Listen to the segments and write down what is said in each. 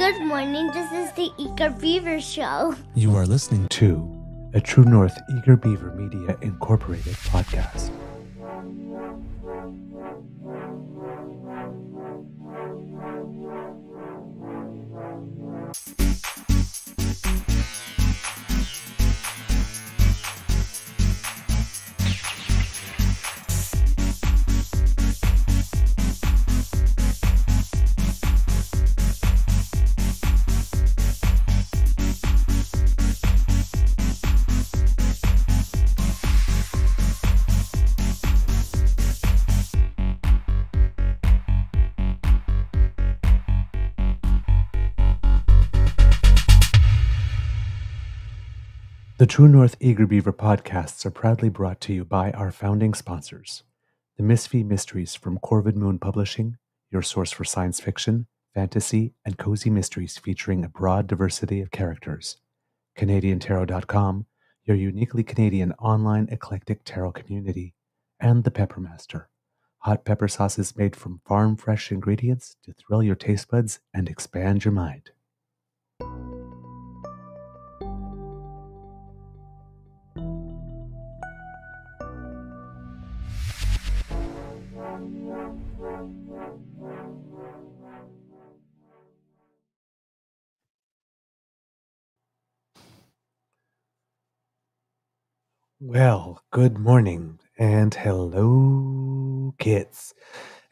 Good morning. This is the Eager Beaver Show. You are listening to a True North Eager Beaver Media Incorporated podcast. True North Eager Beaver podcasts are proudly brought to you by our founding sponsors The Misfit Mysteries from Corvid Moon Publishing, your source for science fiction, fantasy, and cozy mysteries featuring a broad diversity of characters. CanadianTarot.com, your uniquely Canadian online eclectic tarot community. And The Peppermaster, hot pepper sauces made from farm fresh ingredients to thrill your taste buds and expand your mind. Well, good morning and hello, kids,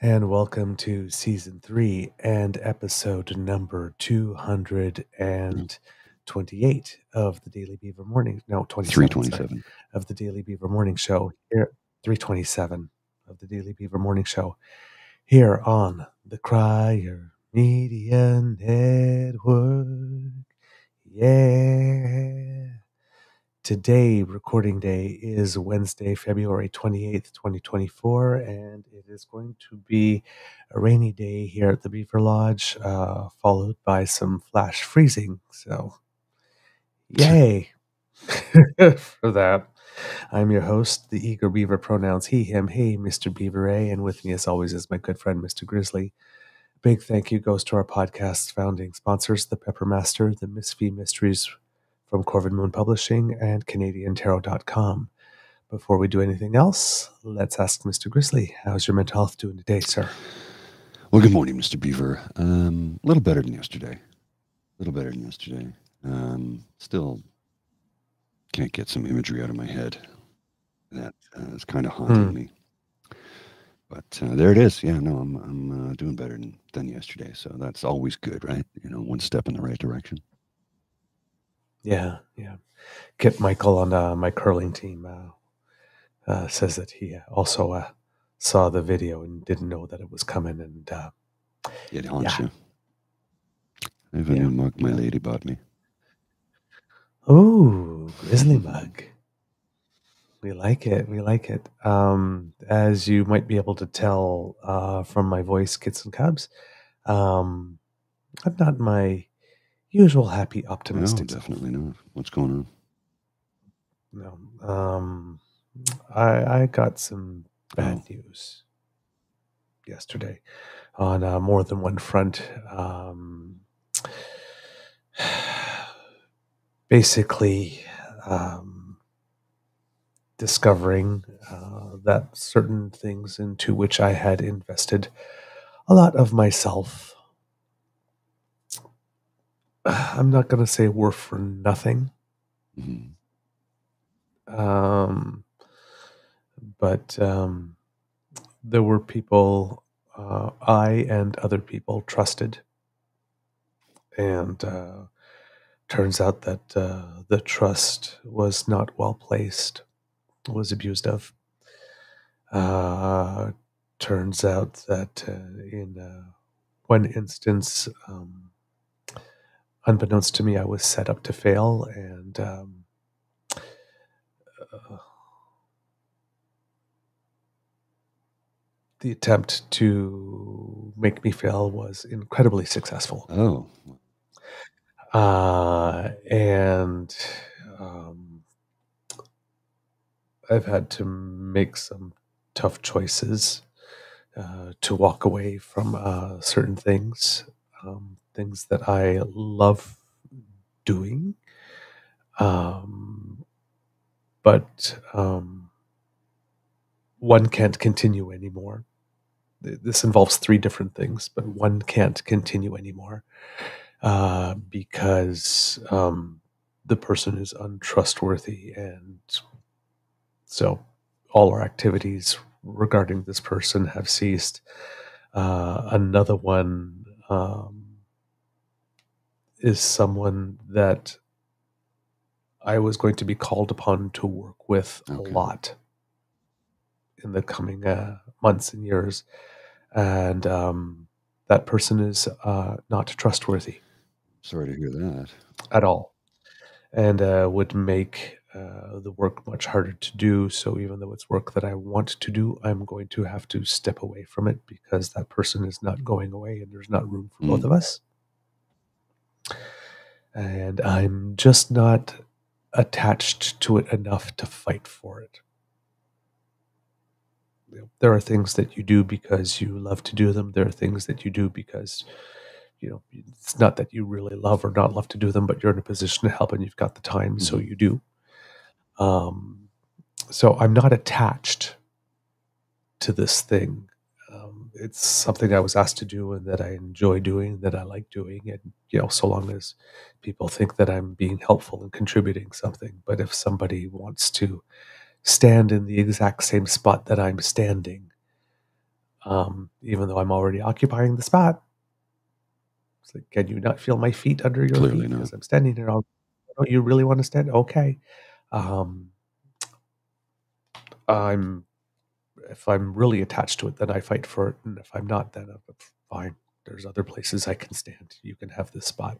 and welcome to season three and episode number hmm. 228 of the Daily Beaver Morning. No, 27, sorry, of the Daily Beaver Morning Show here, 327 of the Daily Beaver Morning Show here on the Crier Media Network. Yeah. Today, recording day is Wednesday, February 28th, 2024, and it is going to be a rainy day here at the Beaver Lodge, uh, followed by some flash freezing. So, yay for that. I'm your host, the eager beaver pronouns he, him, hey, Mr. Beaver A, and with me as always is my good friend, Mr. Grizzly. Big thank you goes to our podcast's founding sponsors, the Pepper Master, the Misfit Mysteries from Corvid Moon Publishing and CanadianTarot.com. Before we do anything else, let's ask Mr. Grizzly, how's your mental health doing today, sir? Well, good morning, Mr. Beaver. Um, a little better than yesterday. A little better than yesterday. Um, still can't get some imagery out of my head. That uh, is kind of haunting Hmm. me. But uh, there it is. Yeah, no, I'm I'm uh, doing better than, than yesterday. So that's always good, right? You know, one step in the right direction. Yeah, yeah. Kit Michael on uh, my curling team uh, uh, says that he also uh, saw the video and didn't know that it was coming. And uh, It haunts Yeah. you. I have a Yeah, new mug my lady bought me. oh, Grizzly Mug. We like it. We like it. Um, as you might be able to tell uh, from my voice, Kits and Cubs, um, I'm not my usual happy, optimistic self. definitely not. What's going on? No. Um, I, I got some bad Oh. news yesterday on uh, more than one front. Um, basically, um, discovering uh, that certain things into which I had invested a lot of myself. I'm not going to say were for nothing. Mhm. um, but um, there were people uh, I and other people trusted, and uh, turns out that uh, the trust was not well placed, was abused of. Uh, turns out that uh, in uh, one instance, um, unbeknownst to me, I was set up to fail, and um, uh, the attempt to make me fail was incredibly successful. Oh, Uh, and um, I've had to make some tough choices uh, to walk away from uh, certain things um, things that I love doing. Um, but um, one can't continue anymore. This involves three different things, but one can't continue anymore uh, because um, the person is untrustworthy. And so all our activities regarding this person have ceased. Uh, another one um, is someone that I was going to be called upon to work with Okay. a lot in the coming uh, months and years. And um, that person is uh, not trustworthy Sorry to hear that. at all and uh, would make uh, the work much harder to do. So even though it's work that I want to do, I'm going to have to step away from it because that person is not going away and there's not room for both Mm. of us. And I'm just not attached to it enough to fight for it. There are things that you do because you love to do them. There are things that you do because you know it's not that you really love or not love to do them, but you're in a position to help and you've got the time, so Mhm. you do. Um, so I'm not attached to this thing. It's something I was asked to do and that I enjoy doing, that I like doing, and you know, so long as people think that I'm being helpful and contributing something. But if somebody wants to stand in the exact same spot that I'm standing, um, even though I'm already occupying the spot, it's like, can you not feel my feet under your Clearly feet not. because I'm standing here? Oh, don't you really want to stand? Okay. Um, I'm if I'm really attached to it, then I fight for it, and if I'm not, then I'm fine. There's other places I can stand. You can have this spot.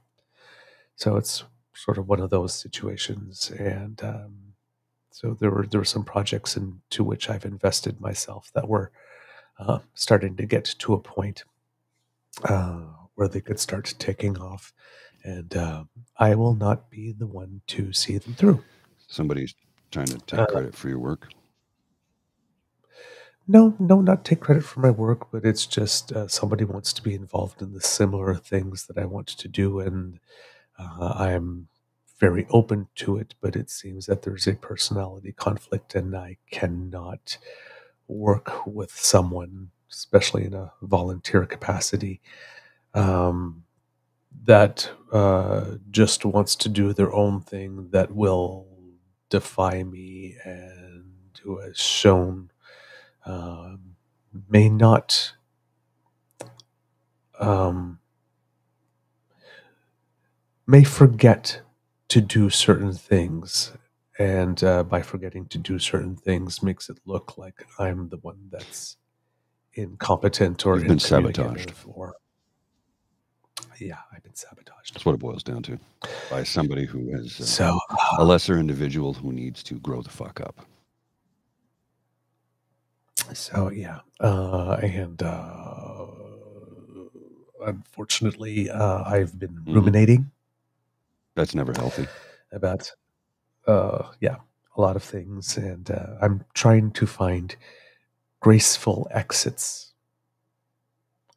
So it's sort of one of those situations, and um, so there were there were some projects into which I've invested myself that were uh, starting to get to a point uh, where they could start taking off, and um, I will not be the one to see them through. Somebody's trying to take Uh, credit for your work. No, no, not take credit for my work, but it's just uh, somebody wants to be involved in the similar things that I want to do, and uh, I'm very open to it. But it seems that there's a personality conflict, and I cannot work with someone, especially in a volunteer capacity, um, that uh, just wants to do their own thing that will defy me and who has shown um, may not um, may forget to do certain things and uh, by forgetting to do certain things makes it look like i'm the one that's incompetent or You've been sabotaged. or yeah i've been sabotaged That's what it boils down to. By somebody who is uh, so a lesser individual who needs to grow the fuck up. So yeah, uh, and uh, unfortunately, uh, I've been Mhm. ruminating That's never healthy. about uh, yeah a lot of things, and uh, I'm trying to find graceful exits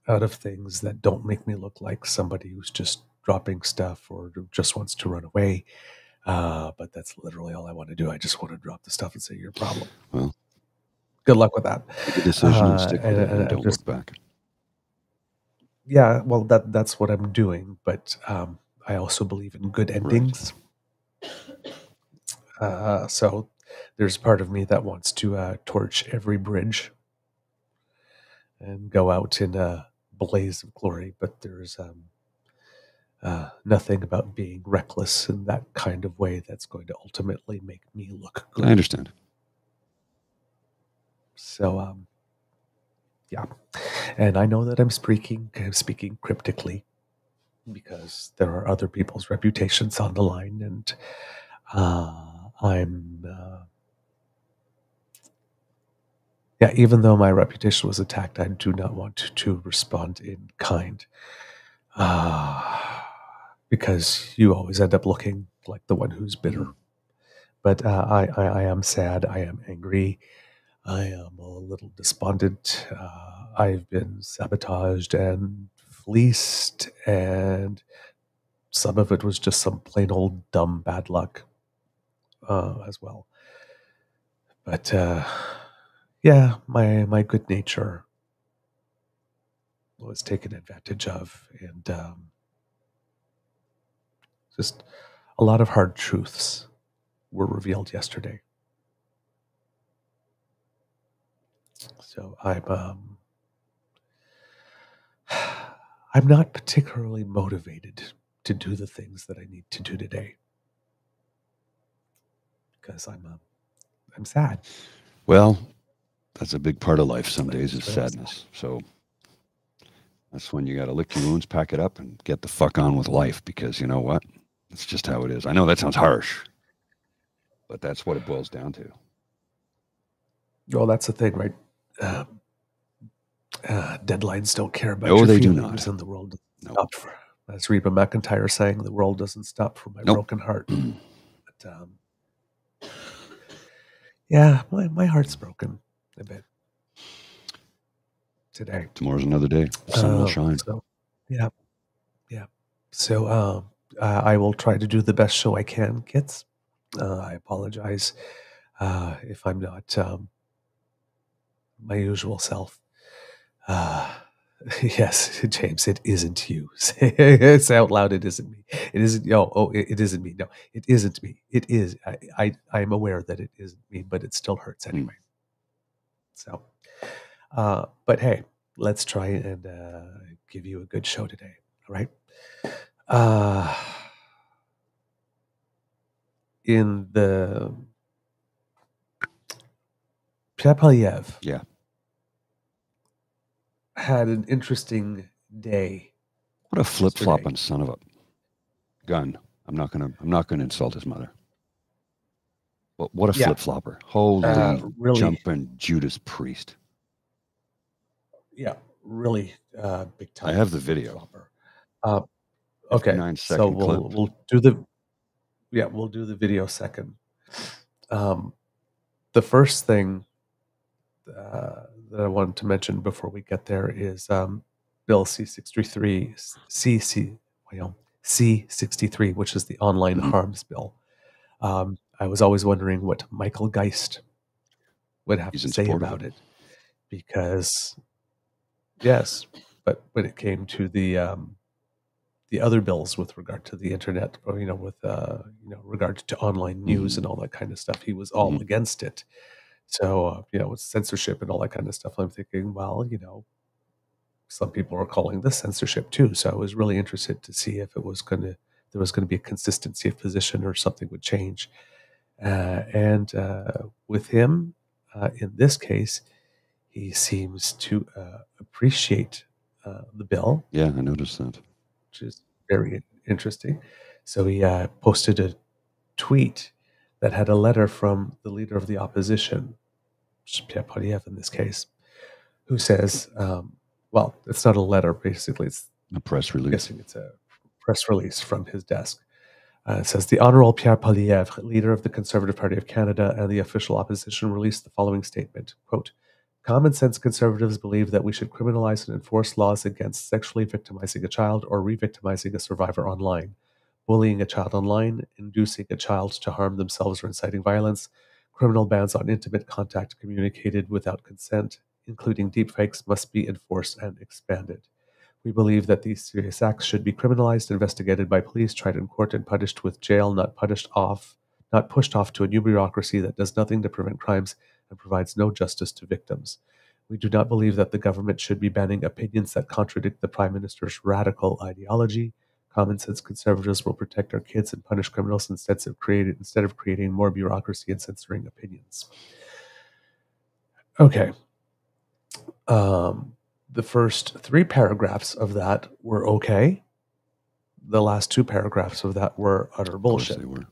out of things that don't make me look like somebody who's just dropping stuff or just wants to run away. Uh, but that's literally all I want to do. I just want to drop the stuff and say, "Your problem." Well. Good luck with that. Make decision and Uh, stick with and- it and and don't just- look back. Yeah, well, that that's what I'm doing, but um, I also believe in good endings. Uh, so there's part of me that wants to uh, torch every bridge and go out in a blaze of glory, but there's um, uh, nothing about being reckless in that kind of way that's going to ultimately make me look good. I understand. So, um, yeah, and I know that I'm speaking I'm speaking cryptically because there are other people's reputations on the line, and uh, I'm uh, yeah. Even though my reputation was attacked, I do not want to, to respond in kind, uh, because you always end up looking like the one who's bitter. But uh, I, I, I am sad. I am angry. I am a little despondent. Uh, I've been sabotaged and fleeced, and some of it was just some plain old dumb bad luck uh, as well. But uh, yeah, my my good nature was taken advantage of, and um, just a lot of hard truths were revealed yesterday. So I'm um, I'm not particularly motivated to do the things that I need to do today because I'm uh, I'm sad. Well, that's a big part of life. Some days is sadness. So that's when you got to lick your wounds, pack it up, and get the fuck on with life because you know what? It's just how it is. I know that sounds harsh, but that's what it boils down to. Well, that's the thing, right? Um, uh, deadlines don't care about No, your they do feelings, not. and the world doesn't No. stop for. As Reba McEntire sang, "The world doesn't stop for my Nope. broken heart." But um, yeah, my my heart's broken a bit today. Tomorrow's another day. The sun will Um, shine. So, yeah, yeah. So um, uh, I will try to do the best show I can, kids. Uh, I apologize uh, if I'm not um, my usual self. Uh, yes, James, it isn't you. Say say out loud. It isn't me. It isn't. Oh, oh, it, it isn't me. No, it isn't me. It is. I, I, I'm aware that it isn't me, but it still hurts Mm. anyway. So, uh, but hey, let's try and uh, give you a good show today. All right. Uh, in the Poilievre Yeah. Had an interesting day. What a flip flopping son of a gun. I'm not gonna I'm not gonna insult his mother. But what a Yeah. flip flopper. Holy Uh, really, jumping Judas Priest. yeah, really uh, big time. I have the video. flopper. Uh, okay, 59 so we'll clip. we'll do the yeah we'll do the video second. Um, the first thing uh, that I wanted to mention before we get there is um, Bill C sixty three C C well C sixty three, which is the online Mhm. harms bill. Um, I was always wondering what Michael Geist would have He's to say about it. because yes, but when it came to the um, the other bills with regard to the internet, or you know, with uh, you know, regard to online news Mhm. and all that kind of stuff, he was all Mhm. against it. So uh, you know, with censorship and all that kind of stuff, I'm thinking, well, you know, some people are calling this censorship too. So I was really interested to see if it was going to there was going to be a consistency of position or something would change. Uh, and uh, with him, uh, in this case, he seems to uh, appreciate uh, the bill Yeah, I noticed that. which is very interesting. So he uh, posted a tweet that had a letter from the leader of the opposition, Pierre Poilievre in this case, who says, um, well, it's not a letter, basically, it's A press I'm release. guessing it's a press release from his desk. Uh, it says the Honorable Pierre Poilievre, leader of the Conservative Party of Canada and the official opposition, released the following statement: "Quote: Common sense conservatives believe that we should criminalize and enforce laws against sexually victimizing a child or re-victimizing a survivor online, bullying a child online, inducing a child to harm themselves or inciting violence, criminal bans on intimate contact communicated without consent, including deepfakes, must be enforced and expanded." We believe that these serious acts should be criminalized, investigated by police, tried in court, and punished with jail, not punished off, not pushed off to a new bureaucracy that does nothing to prevent crimes and provides no justice to victims. We do not believe that the government should be banning opinions that contradict the Prime Minister's radical ideology. Common sense conservatives will protect our kids and punish criminals instead of creating instead of creating more bureaucracy and censoring opinions. Okay. Um, the first three paragraphs of that were okay. The last two paragraphs of that were utter bullshit. they were.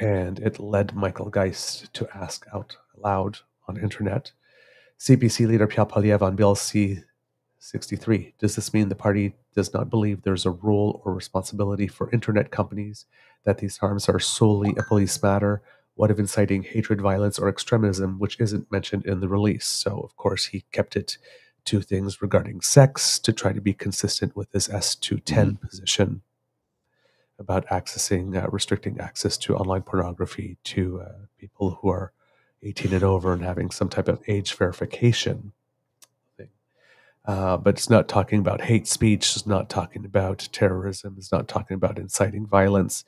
And it led Michael Geist to ask out loud on internet CPC leader Pierre Poilievre on Bill C 63. Does this mean the party does not believe there's a role or responsibility for internet companies, that these harms are solely a police matter? What of inciting hatred, violence, or extremism, which isn't mentioned in the release? So, of course, he kept it to things regarding sex to try to be consistent with his S210 Mhm. position about accessing, uh, restricting access to online pornography to uh, people who are 18 and over and having some type of age verification. Uh, but it's not talking about hate speech, it's not talking about terrorism, it's not talking about inciting violence,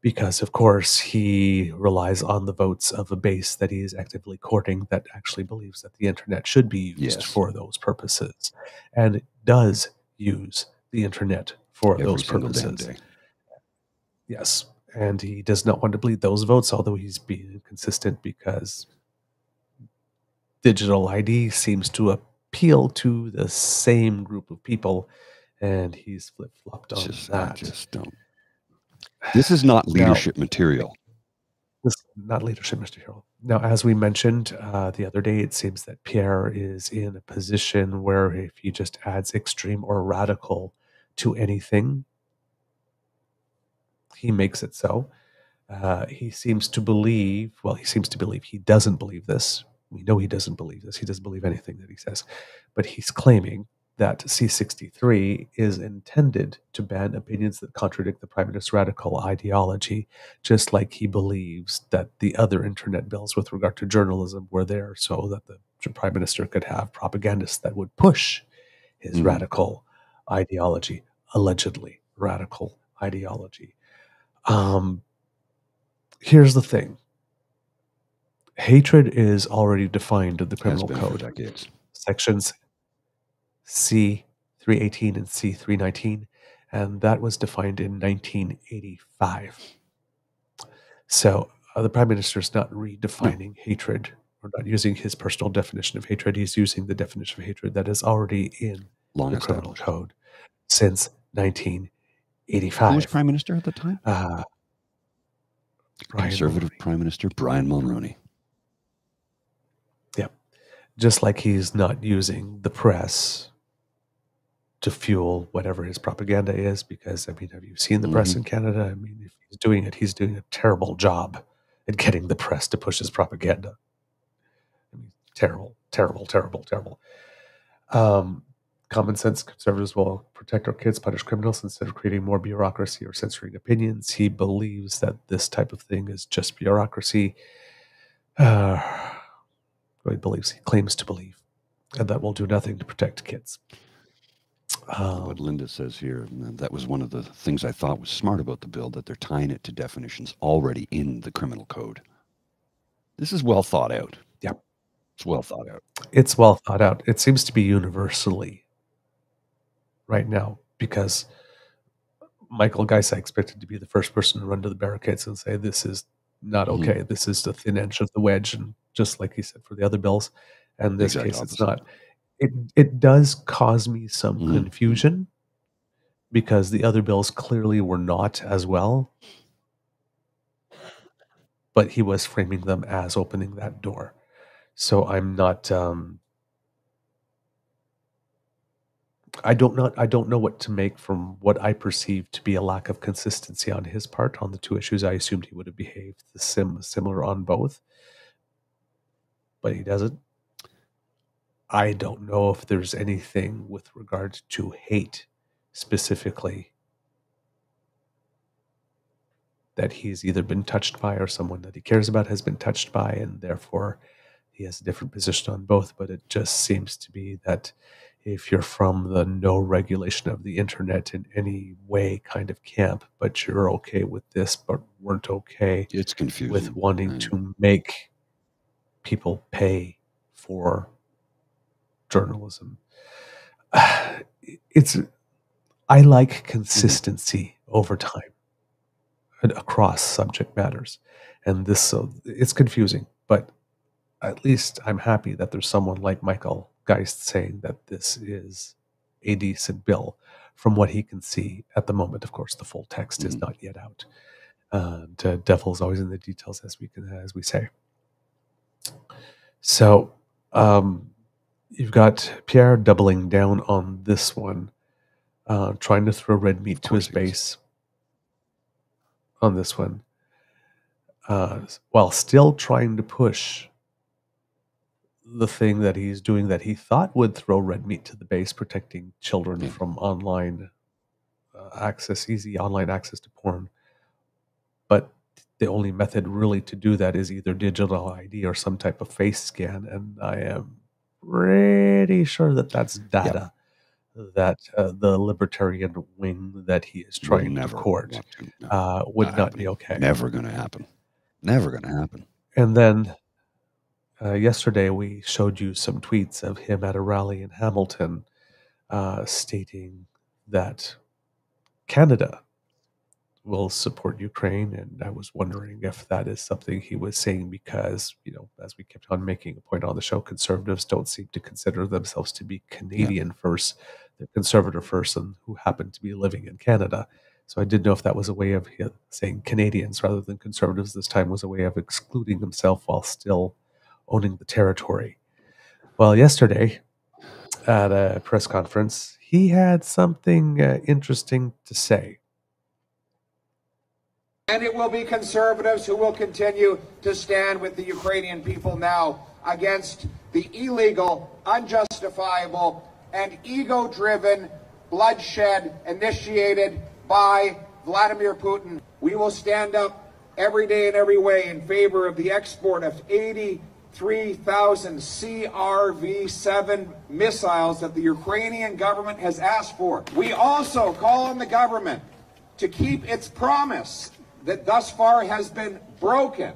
because of course he relies on the votes of a base that he is actively courting that actually believes that the internet should be used Yes. for those purposes and does use the internet for Every those purposes. Yes. And he does not want to bleed those votes, although he's being inconsistent because digital ID seems to appeal to the same group of people, and he's flip flopped on just, I that. just don't. This is not Now- leadership material. This is not leadership, Mr. Hero. Now, as we mentioned uh, the other day, it seems that Pierre is in a position where if he just adds extreme or radical to anything, he makes it so. Uh, he seems to believe, well, he seems to believe he doesn't believe this. We know he doesn't believe this. He doesn't believe anything that he says. But he's claiming that C63 is intended to ban opinions that contradict the Prime Minister's radical ideology, just like he believes that the other internet bills with regard to journalism were there so that the Prime Minister could have propagandists that would push his Mhm. radical ideology, allegedly radical ideology. Um, here's the thing hatred is already defined in the criminal code decades. sections C318 and C319, and that was defined in 1985. So uh, the prime minister is not redefining hatred or not using his personal definition of hatred. He's using the definition of hatred that is already in Long the criminal code since nineteen eighty five. Who was prime minister at the time? Uh, Brian Conservative Mulroney. prime minister Brian Mulroney. Just like he's not using the press to fuel whatever his propaganda is because i mean have you seen the press Mhm. in canada? I mean if he's doing it he's doing a terrible job at getting the press to push his propaganda. I mean, terrible terrible terrible terrible. Um, common sense conservatives will protect our kids punish criminals instead of creating more bureaucracy or censoring opinions. He believes that this type of thing is just bureaucracy. Uh, what he believes he claims to believe and that will do nothing to protect kids um, what Linda says here, and that was one of the things I thought was smart about the bill, that they're tying it to definitions already in the criminal code. This is well thought out. Yep. It's well thought out. it's well thought out. It seems to be universally right now because Michael Geist, I expected to be the first person to run to the barricades and say, This is not Mhm. okay. This is the thin edge of the wedge. And just like he said for the other bills, and in this Exact case, it's not. It, it does cause me some Mhm. confusion because the other bills clearly were not as well. But he was framing them as opening that door. So I'm not. Um, I don't not I don't know what to make from what I perceive to be a lack of consistency on his part on the two issues. I assumed he would have behaved the sim similar on both, but he doesn't. I don't know if there's anything with regards to hate specifically that he's either been touched by or someone that he cares about has been touched by, and therefore he has a different position on both. But it just seems to be that if you're from the no regulation of the internet in any way kind of camp, but you're okay with this, but weren't okay It's confusing. with wanting I- to make people pay for journalism. It's I like consistency over time and across subject matters, and this so it's confusing, but at least I'm happy that there's someone like Michael Geist saying that this is a decent bill from what he can see at the moment. Of course, the full text is Mhm. not yet out. And uh, devil's always in the details, as we can, as we say. So um, you've got Pierre doubling down on this one, uh, trying to throw red meat to his base on this one, uh, while still trying to push the thing that he's doing that he thought would throw red meat to the base, protecting children Yeah. from online uh, access, easy online access to porn. But the only method really to do that is either digital ID or some type of face scan. And I am pretty sure that that's data that uh, the libertarian wing that he is trying to court to. No, uh, would not not be okay. Never going to happen. Never going to happen. And then uh, yesterday we showed you some tweets of him at a rally in Hamilton uh, stating that Canada will support Ukraine. And I was wondering if that is something he was saying because, you know, as we kept on making a point on the show, conservatives don't seem to consider themselves to be Canadian first. They're conservative first and who happen to be living in Canada. So I didn't know if that was a way of saying Canadians rather than conservatives this time was a way of excluding himself while still owning the territory. Well, yesterday at a press conference, he had something uh, interesting to say. And it will be conservatives who will continue to stand with the Ukrainian people now against the illegal, unjustifiable, and ego driven bloodshed initiated by Vladimir Putin. We will stand up every day and every way in favor of the export of 83,000 CRV 7 missiles that the Ukrainian government has asked for. We also call on the government to keep its promise that thus far has been broken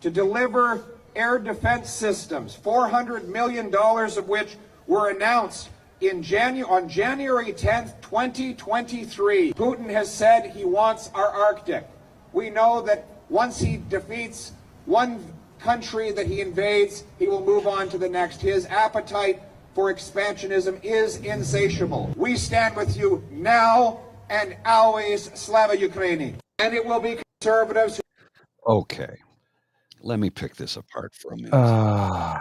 to deliver air defense systems, $400 million of which were announced in Janu- on January 10th, 2023. Putin has said he wants our Arctic. We know that once he defeats one country that he invades, he will move on to the next. His appetite for expansionism is insatiable. We stand with you now and always, Slava Ukraini. And it will be conservatives Okay. Let me pick this apart for a minute. Uh,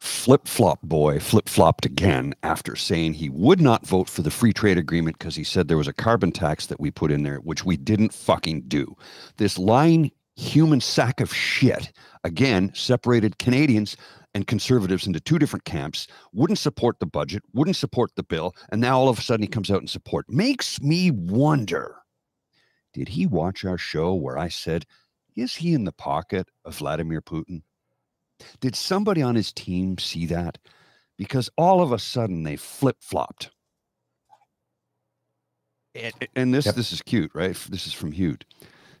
Flip flop boy flip flopped again after saying he would not vote for the free trade agreement because he said there was a carbon tax that we put in there, which we didn't fucking do. This lying human sack of shit again separated Canadians and conservatives into two different camps, wouldn't support the budget, wouldn't support the bill, and now all of a sudden he comes out and support. Makes me wonder. Did he watch our show where I said, is he in the pocket of Vladimir Putin? Did somebody on his team see that? Because all of a sudden they flip flopped. And, and this Yep. this is cute, right? This is from Hute.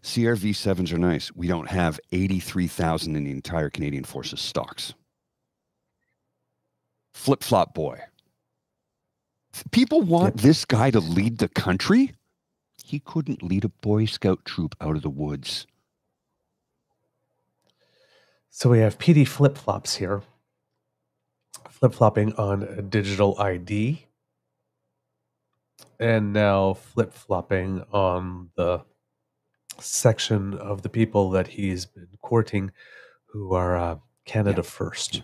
CRV sevens are nice. We don't have eighty three thousand in the entire Canadian Forces stocks. Flip flop boy. People want Yep. this guy to lead the country. He couldn't lead a Boy Scout troop out of the woods. So we have Petey flip flops here, flip flopping on a digital ID, and now flip flopping on the section of the people that he's been courting who are uh, Canada first.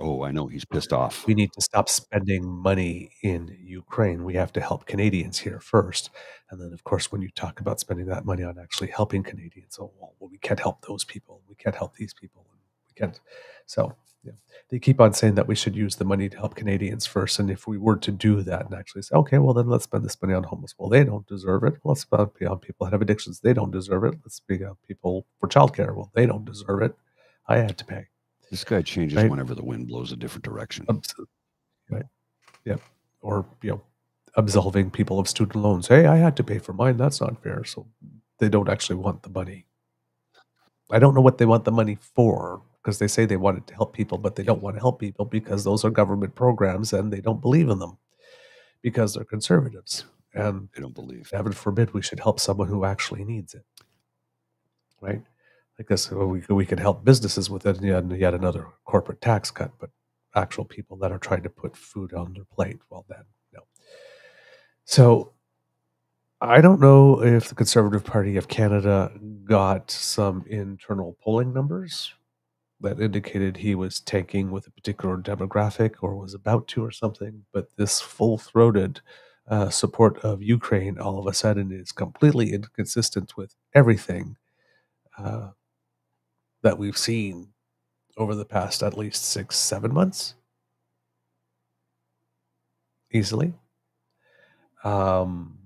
Oh, I know he's pissed off. We need to stop spending money in Ukraine. We have to help Canadians here first. And then, of course, when you talk about spending that money on actually helping Canadians, oh, well, we can't help those people. We can't help these people. We can't. So yeah, they keep on saying that we should use the money to help Canadians first. And if we were to do that and actually say, okay, well, then let's spend this money on homeless. Well, they don't deserve it. Let's spend it on people that have addictions. They don't deserve it. Let's speak on uh, people for childcare. Well, they don't deserve it. I had to pay. This guy changes Right. whenever the wind blows a different direction. Right. Yep. Or, you know, absolving people of student loans. Hey, I had to pay for mine. That's not fair. So they don't actually want the money. I don't know what they want the money for because they say they want it to help people, but they don't want to help people because those are government programs and they don't believe in them because they're conservatives. And they don't believe. heaven forbid we should help someone who actually needs it. Right? I guess we, we can help businesses with it and yet, yet another corporate tax cut, but actual people that are trying to put food on their plate, well, then, no. So I don't know if the Conservative Party of Canada got some internal polling numbers that indicated he was tanking with a particular demographic or was about to or something, but this full throated uh, support of Ukraine all of a sudden is completely inconsistent with everything uh, that we've seen over the past at least six, seven months. Easily. Um,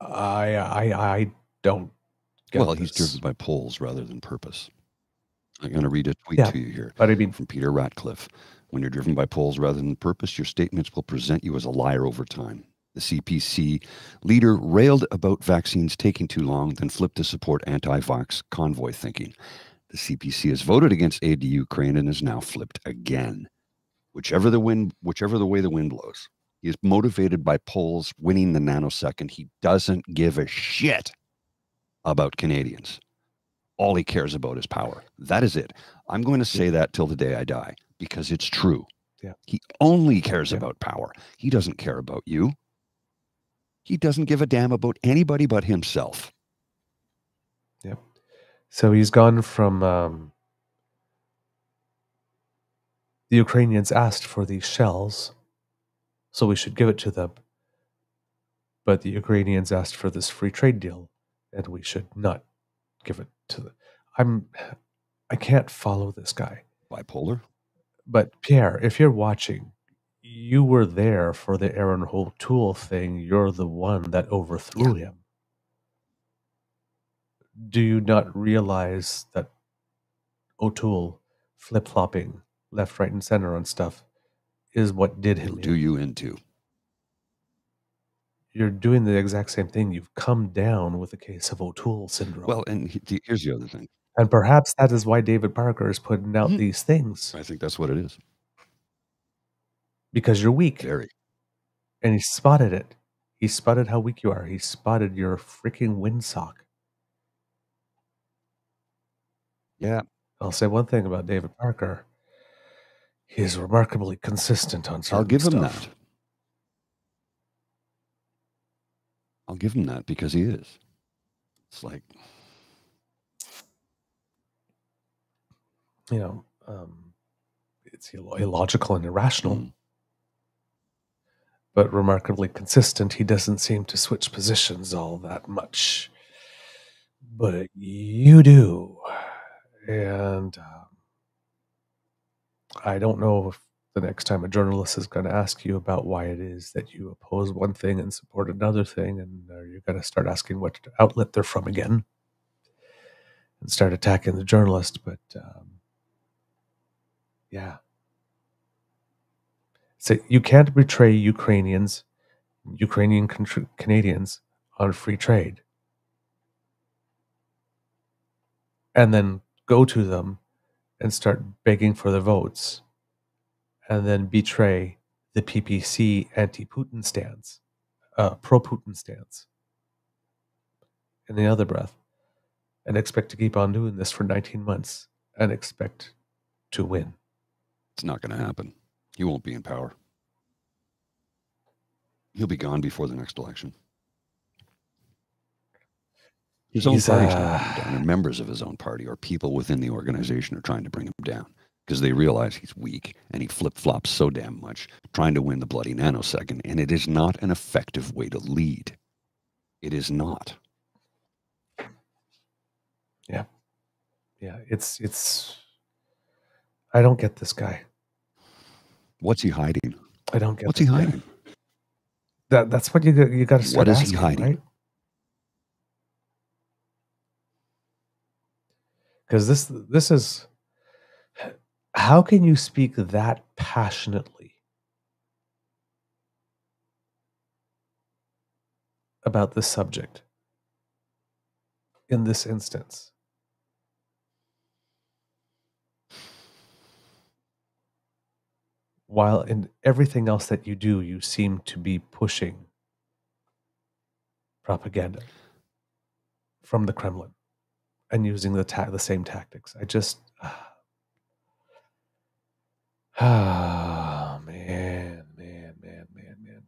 I, I, I don't. Get Well, he's this. driven by polls rather than purpose. I'm going to read a tweet Yeah. to you here But I mean, from Peter Ratcliffe. When you're driven by polls rather than purpose, your statements will present you as a liar over time. The CPC leader railed about vaccines taking too long, then flipped to support anti vax convoy thinking. The CPC has voted against aid to Ukraine and is now flipped again. Whichever the wind, whichever the way the wind blows, he is motivated by polls winning the nanosecond. He doesn't give a shit about Canadians. All he cares about is power. That is it. I'm going to say that till the day I die because it's true. Yeah. He only cares Yeah. about power. He doesn't care about you. He doesn't give a damn about anybody but himself. so he's gone from um, the Ukrainians asked for these shells, so we should give it to them. But the Ukrainians asked for this free trade deal, and we should not give it to them. I'm, I can't follow this guy. Bipolar. But Pierre, if you're watching, you were there for the Erin O'Toole thing. You're the one that overthrew him. Do you not realize that O'Toole flip flopping left, right, and center on stuff is what did him? do you into. You're doing the exact same thing. You've come down with a case of O'Toole syndrome. Well, and he, here's the other thing. and perhaps that is why David Parker is putting out Mhm. these things I think that's what it is. Because you're weak. Very. and he spotted it. He spotted how weak you are. He spotted your freaking windsock. Yeah. I'll say one thing about David Parker. He is remarkably consistent on certain I'll give him that. I'll give him that because he is. It's like, You know, um, it's illogical and irrational, mm, but remarkably consistent. He doesn't seem to switch positions all that much, but you do, and um, I don't know if the next time a journalist is going to ask you about why it is that you oppose one thing and support another thing, and are you going to start asking what outlet they're from again, and start attacking the journalist? But um, yeah, so you can't betray Ukrainians, Ukrainian Canadians on free trade, and then go to them and start begging for their votes, and then betray the PPC anti-Putin stance, uh, pro-Putin stance, in the other breath, and expect to keep on doing this for 19 months and expect to win. it's not going to happen. He won't be in power. He'll be gone before the next election. His own He's, party's uh, trying to him down, and members of his own party or people within the organization are trying to bring him down because they realize he's weak and he flip flops so damn much, trying to win the bloody nanosecond. And it is not an effective way to lead. It is not. Yeah. Yeah, it's it's. I don't get this guy. What's he hiding? I don't get. What's he this guy. hiding? That that's what you got- you got to start What is he asking, hiding? right? Because this this is. How can you speak that passionately about this subject in this instance? While in everything else that you do, you seem to be pushing propaganda from the Kremlin and using the ta- the same tactics. I just ah man, man, man, man, man.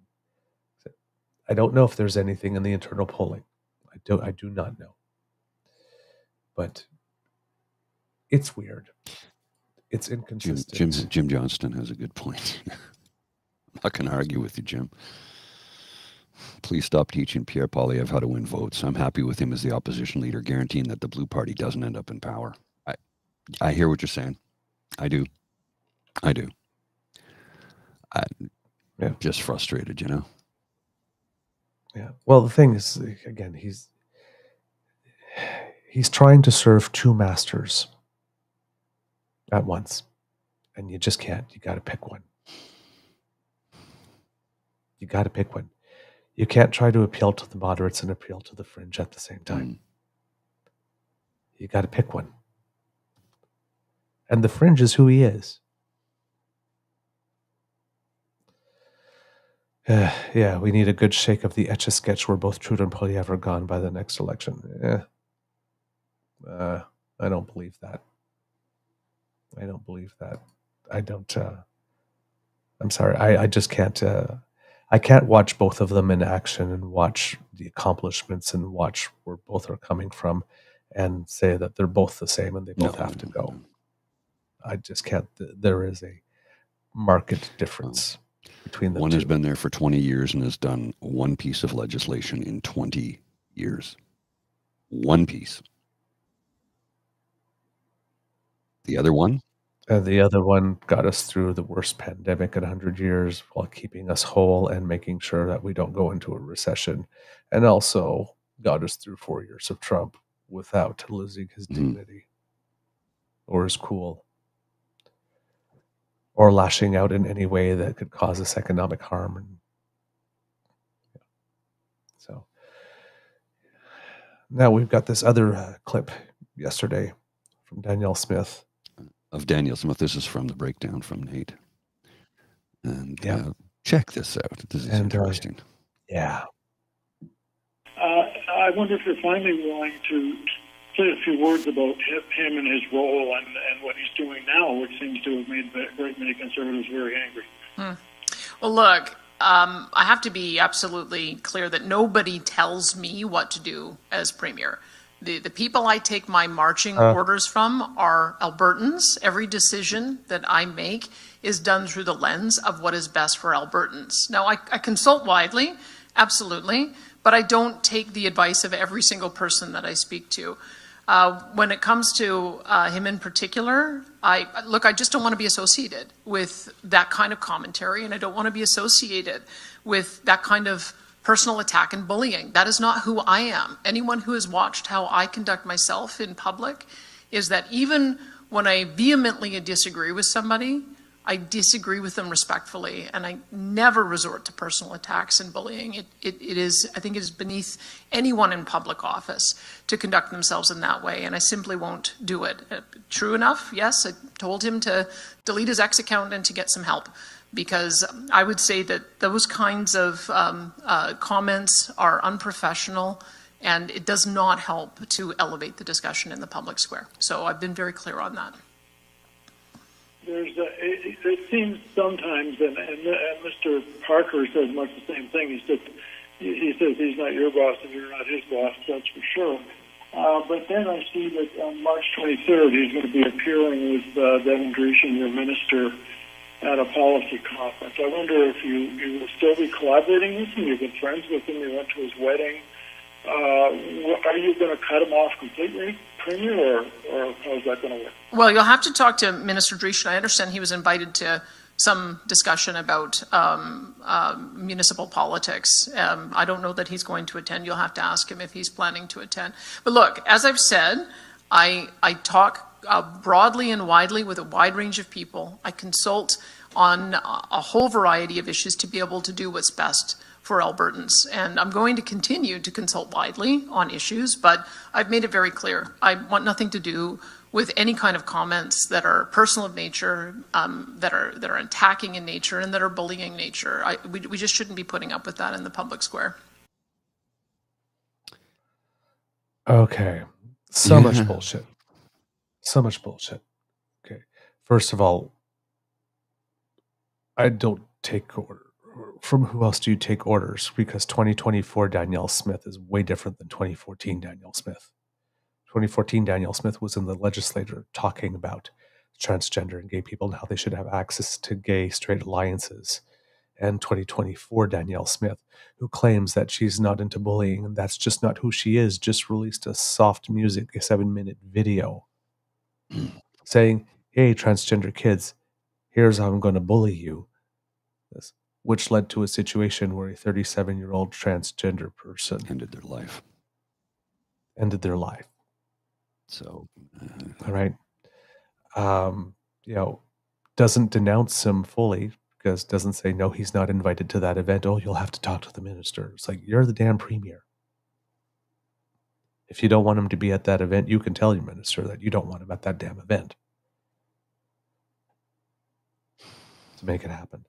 I don't know if there's anything in the internal polling. I don't. I do not know. But it's weird. It's Jim, inconsistent. Jim, Jim Johnston has a good point. I'm not going to argue with you, Jim. Please stop teaching Pierre Poilievre how to win votes. I'm happy with him as the opposition leader, guaranteeing that the Blue Party doesn't end up in power. I, I hear what you're saying. I do. I do. I, Yeah. Just frustrated, you know. Yeah. Well, the thing is, again, he's he's trying to serve two masters at once, and you just can't. You got to pick one. You got to pick one. You can't try to appeal to the moderates and appeal to the fringe at the same time. Mm. You got to pick one. And the fringe is who he is. Uh, yeah, we need a good shake of the etch a sketch where both Trudeau and Poilievre are gone by the next election. Yeah. Uh, I don't believe that. I don't believe that. I don't. Uh, I'm sorry. I, I just can't. Uh, I can't watch both of them in action and watch the accomplishments and watch where both are coming from and say that they're both the same and they both No, have to go. I just can't. There is a market difference between the One two. has been there for 20 years and has done one piece of legislation in 20 years. One piece. The other one, And the other one got us through the worst pandemic in 100 years while keeping us whole and making sure that we don't go into a recession. And also got us through four years of Trump without losing his Mhm. dignity or his cool or lashing out in any way that could cause us economic harm. And so now we've got this other uh, clip yesterday from Danielle Smith. Of Danielle Smith. This is from the breakdown from Nate. And Yeah. uh, check this out. This is And, uh, interesting. Yeah. Uh, I wonder if you're finally willing to say a few words about him and his role and, and what he's doing now, which seems to have made a great many conservatives very angry. Well, look, um, I have to be absolutely clear that nobody tells me what to do as premier. The, the people I take my marching orders from are Albertans. Every decision that I make is done through the lens of what is best for Albertans. Now, I, I consult widely, absolutely, but I don't take the advice of every single person that I speak to. Uh, when it comes to uh, him in particular, I look. I just don't want to be associated with that kind of commentary, and I don't want to be associated with that kind of personal attack and bullying. That is not who I am. Anyone who has watched how I conduct myself in public is that even when I vehemently disagree with somebody, I disagree with them respectfully, and I never resort to personal attacks and bullying. It, it, it is, I think, it is beneath anyone in public office to conduct themselves in that way, and I simply won't do it. Uh, True enough, yes, I told him to delete his X account and to get some help, because I would say that those kinds of um, uh, comments are unprofessional, and it does not help to elevate the discussion in the public square. So I've been very clear on that. There's a, it, it seems sometimes, and, and, and Mr. Parker says much the same thing. He says he, says he's not your boss and you're not his boss. That's for sure. Uh, but then I see that on March 23rd he's going to be appearing with uh, Devin Dreeshen, your minister, at a policy conference. I wonder if you, you will still be collaborating with him. You've been friends with him. You went to his wedding. Uh, are you going to cut him off completely, Premier, or, or how's that going to work? Well, you'll have to talk to Minister Dreeshen. I understand he was invited to some discussion about um, um, municipal politics. Um, I don't know that he's going to attend. You'll have to ask him if he's planning to attend. But look, as I've said, I, I talk uh, broadly and widely with a wide range of people. I consult on a a whole variety of issues to be able to do what's best for Albertans. And I'm going to continue to consult widely on issues, but I've made it very clear. I want nothing to do with any kind of comments that are personal of nature, um, that are that are attacking in nature, and that are bullying nature. I, we, we just shouldn't be putting up with that in the public square. Okay. So much bullshit. So much bullshit. Okay. First of all, I don't take order. From who else do you take orders? Because 2024 Danielle Smith is way different than 2014 Danielle Smith. 2014 Danielle Smith was in the legislature talking about transgender and gay people and how they should have access to gay straight alliances. And 2024 Danielle Smith, who claims that she's not into bullying and that's just not who she is, just released a soft music, a seven minute video saying, "Hey, transgender kids, here's how I'm going to bully you," this, which led to a situation where a 37 year old transgender person Ended their life. ended their life. So, uh, All right. Um, you know, doesn't denounce him fully because doesn't say no, he's not invited to that event. Oh, you'll have to talk to the minister. It's like you're the damn premier. If you don't want him to be at that event, you can tell your minister that you don't want him at that damn event to make it happen.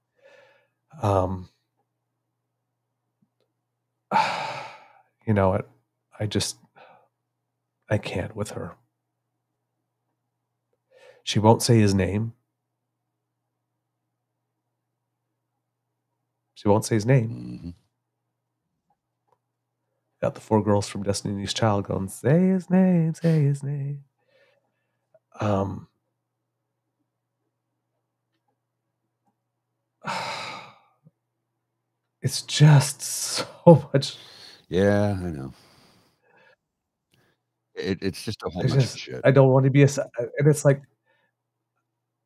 Um, you know what? I just I can't with her. She won't say his name. She won't say his name. mhm. Got the four girls from Destiny's Child going, say his name, say his name. Um, it's just so much. yeah, I know. It, it's just a whole I bunch just, of shit. I don't want to be a, and it's like,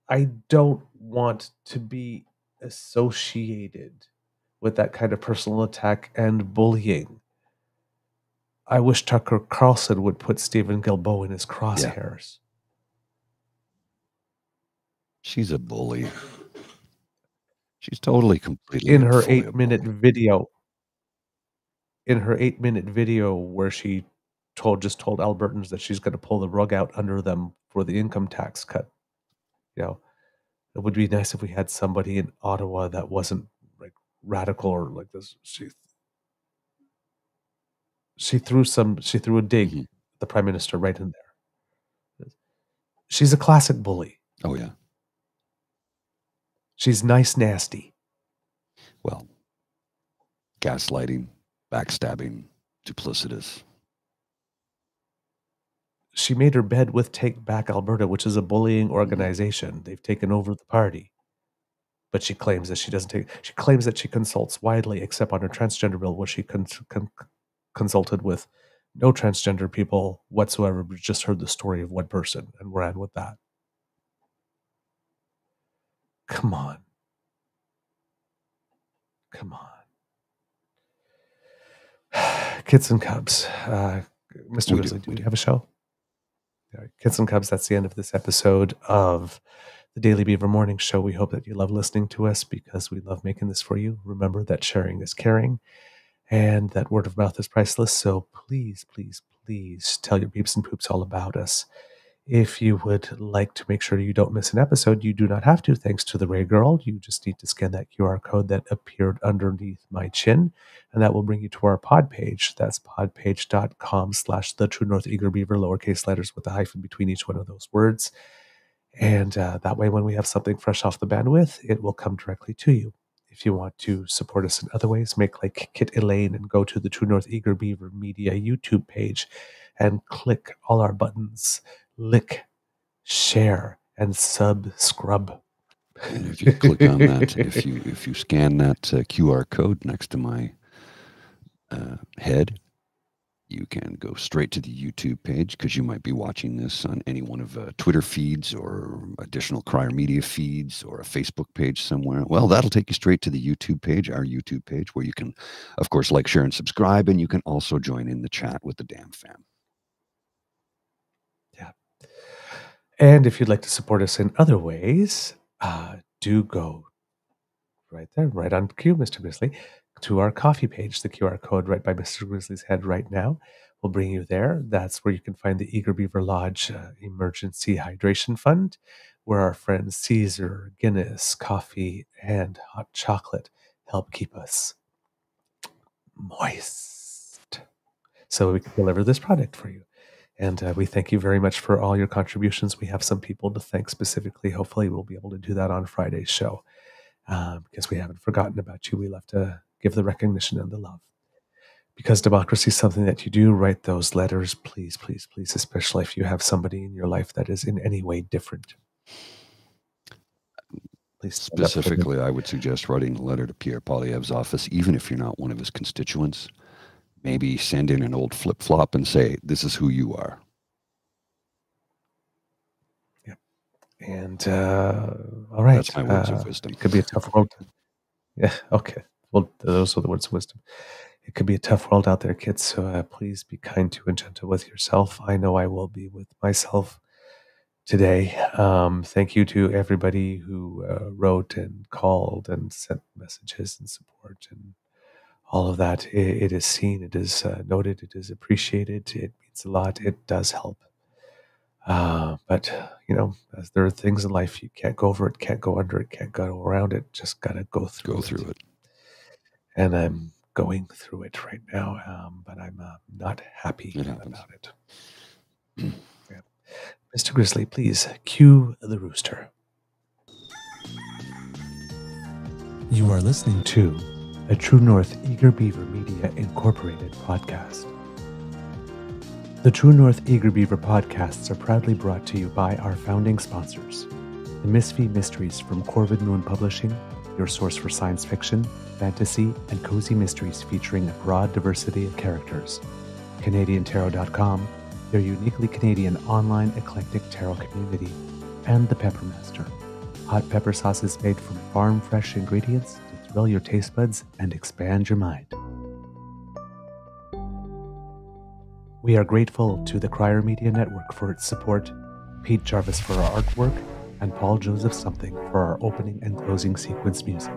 I don't want to be associated with that kind of personal attack and bullying. I wish Tucker Carlson would put Steven Guilbeault in his crosshairs. Yeah. She's a bully. She's totally completely in her eight minute video in her eight minute video where she told just told albertans that she's going to pull the rug out under them for the income tax cut you know it would be nice if we had somebody in ottawa that wasn't like radical or like this she she threw some she threw a dig Mhm. the prime minister right in there she's a classic bully Oh yeah. she's nice nasty Well, gaslighting, backstabbing, duplicitous. she made her bed with Take Back Alberta, which is a bullying organization. They've taken over the party. But she claims that she doesn't take, she claims that she consults widely, except on her transgender bill, where she con- con- consulted with no transgender people whatsoever, but just heard the story of one person and ran with that. Come on. Come on. Kids and Cubs. Uh, Mr. We Grizzly, do we do. have a show? Right, Kids and Cubs, that's the end of this episode of the Daily Beaver Morning Show. We hope that you love listening to us because we love making this for you. Remember that sharing is caring and that word of mouth is priceless. So please, please, please tell your peeps and poops all about us. If you would like to make sure you don't miss an episode, you do not have to, thanks to the Ray Girl. You just need to scan that QR code that appeared underneath my chin, and that will bring you to our pod page. That's podpage.com slash the true north eager beaver, lowercase letters with a hyphen between each one of those words. And uh, that way, when we have something fresh off the bandwidth, it will come directly to you. If you want to support us in other ways, make like Kit Elaine and go to the True North Eager Beaver Media YouTube page and click all our buttons lick, share, and sub scrub. And if you click on that, if you if you scan that uh, QR code next to my uh, head, you can go straight to the YouTube page because you might be watching this on any one of uh, Twitter feeds or additional Crier Media feeds or a Facebook page somewhere. Well, that'll take you straight to the YouTube page, our YouTube page, where you can, of course, like, share, and subscribe, and you can also join in the chat with the damn fam. Yeah. And if you'd like to support us in other ways, uh, do go right there, right on cue, Mr. Grizzly, to our Ko-fi page. The QR code right by Mr. Grizzly's head right now will bring you there. That's where you can find the Eager Beaver Lodge uh, Emergency Hydration Fund, where our friends Caesar, Guinness, coffee, and hot chocolate help keep us moist so we can deliver this product for you. And uh, we thank you very much for all your contributions. We have some people to thank specifically. Hopefully, we'll be able to do that on Friday's show um, because we haven't forgotten about you. We love to give the recognition and the love. Because democracy is something that you do, write those letters, please, please, please, especially if you have somebody in your life that is in any way different. Please stand up for them. Specifically, I would suggest writing a letter to Pierre Poilievre's office, even if you're not one of his constituents. Maybe send in an old flip flop and say, This is who you are. Yeah, and uh, all right, That's my words of uh, wisdom. It could be a tough world. Yeah. Okay. Well, those are the words of wisdom. It could be a tough world out there, kids. So uh, please be kind to and gentle with yourself. I know I will be with myself today. Um, thank you to everybody who uh, wrote and called and sent messages and support and all of that. It, it is seen, it is uh, noted, it is appreciated. It means a lot. It does help. Uh, but you know, as there are things in life you can't go over it, can't go under it, can't go around it. Just gotta go through Go it. through it. And I'm going through it right now, um, but I'm uh, not happy It about it. Yeah. Mr. Grizzly, please cue the rooster. You are listening to a True North Eager Beaver Media Incorporated podcast. The True North Eager Beaver podcasts are proudly brought to you by our founding sponsors The Misfit Mysteries from Corvid Moon Publishing, your source for science fiction, fantasy, and cozy mysteries featuring a broad diversity of characters. CanadianTarot.com, their uniquely Canadian online eclectic tarot community, and The Peppermaster, hot pepper sauces made from farm fresh ingredients to thrill your taste buds and expand your mind. We are grateful to the Crier Media Network for its support, Pete Jarvis for our artwork, and Paul Joseph Something for our opening and closing sequence music.